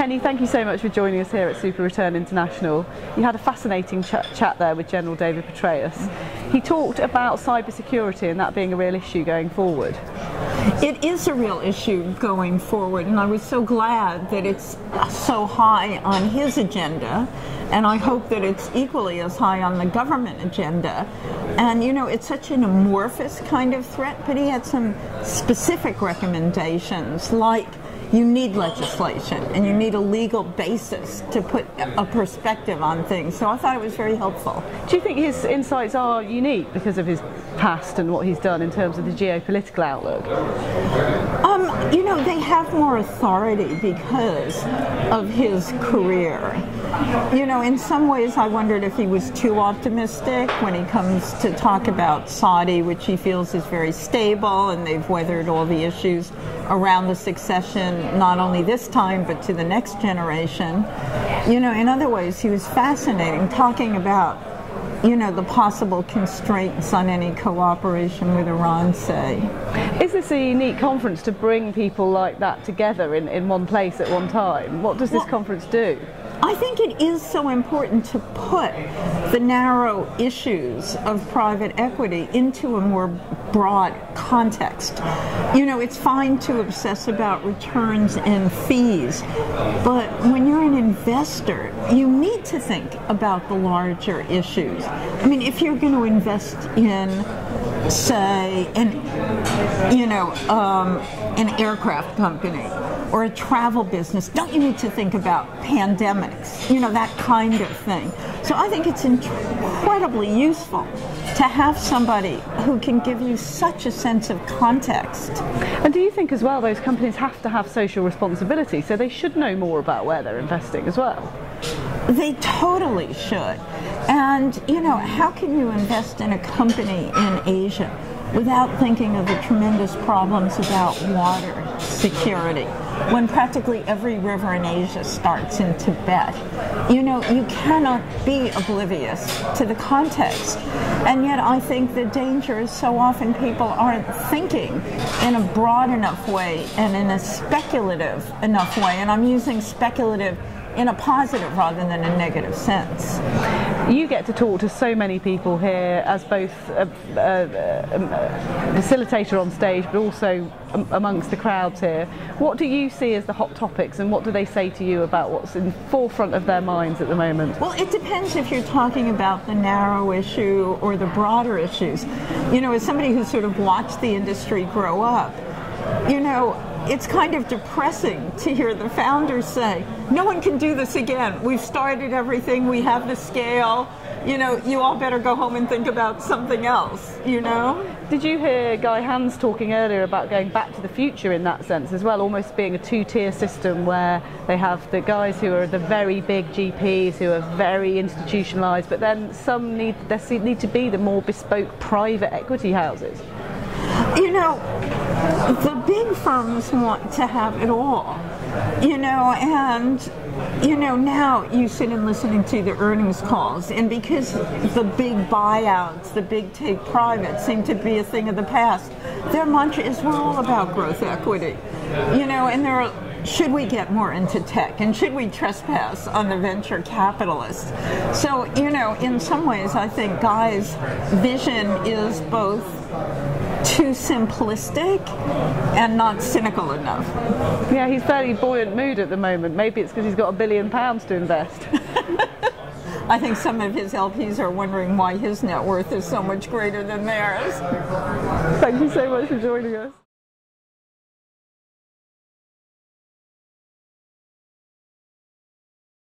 Henny, thank you so much for joining us here at Super Return International. You had a fascinating ch chat there with General David Petraeus. He talked about cybersecurity and that being a real issue going forward. It is a real issue going forward, and I was so glad that it's so high on his agenda, and I hope that it's equally as high on the government agenda. And you know, it's such an amorphous kind of threat, but he had some specific recommendations like you need legislation and you need a legal basis to put a perspective on things. So I thought it was very helpful. Do you think his insights are unique because of his past and what he's done in terms of the geopolitical outlook? Um, you know, they have more authority because of his career. You know, in some ways, I wondered if he was too optimistic when he comes to talk about Saudi, which he feels is very stable and they've weathered all the issues around the succession, not only this time, but to the next generation. You know, in other ways, he was fascinating talking about you know, the possible constraints on any cooperation with Iran, say. Is this a unique conference to bring people like that together in, in one place at one time? What does this conference do? I think it is so important to put the narrow issues of private equity into a more broad context. You know, it's fine to obsess about returns and fees, but when you're an investor, you need to think about the larger issues. I mean, if you're going to invest in, say, an, you know, um, an aircraft company, or a travel business, don't you need to think about pandemics? You know, that kind of thing. So I think it's incredibly useful to have somebody who can give you such a sense of context. And do you think as well those companies have to have social responsibility, so they should know more about where they're investing as well? They totally should. And, you know, how can you invest in a company in Asia without thinking of the tremendous problems about water security when practically every river in Asia starts in Tibet. You know, you cannot be oblivious to the context. And yet, I think the danger is so often people aren't thinking in a broad enough way and in a speculative enough way. And I'm using speculative in a positive rather than a negative sense. You get to talk to so many people here as both a, a, a facilitator on stage but also amongst the crowds here. What do you see as the hot topics and what do they say to you about what's in forefront of their minds at the moment? Well, it depends if you're talking about the narrow issue or the broader issues. You know, as somebody who's sort of watched the industry grow up, you know, it's kind of depressing to hear the founders say, no one can do this again. We've started everything, we have the scale. You know, you all better go home and think about something else, you know? Did you hear Guy Hands talking earlier about going back to the future in that sense as well, almost being a two tier system where they have the guys who are the very big GPs who are very institutionalized, but then some need, there need to be the more bespoke private equity houses? You know, the big firms want to have it all, you know, and you know, now you sit and listening to the earnings calls, and because the big buyouts, the big take private seem to be a thing of the past, their mantra is we're all about growth equity. You know, and they're should we get more into tech and should we trespass on the venture capitalists? So, you know, in some ways, I think Guy's vision is both too simplistic and not cynical enough. Yeah, he's fairly buoyant mood at the moment. Maybe it's because he's got a billion pounds to invest. I think some of his LPs are wondering why his net worth is so much greater than theirs. Thank you so much for joining us.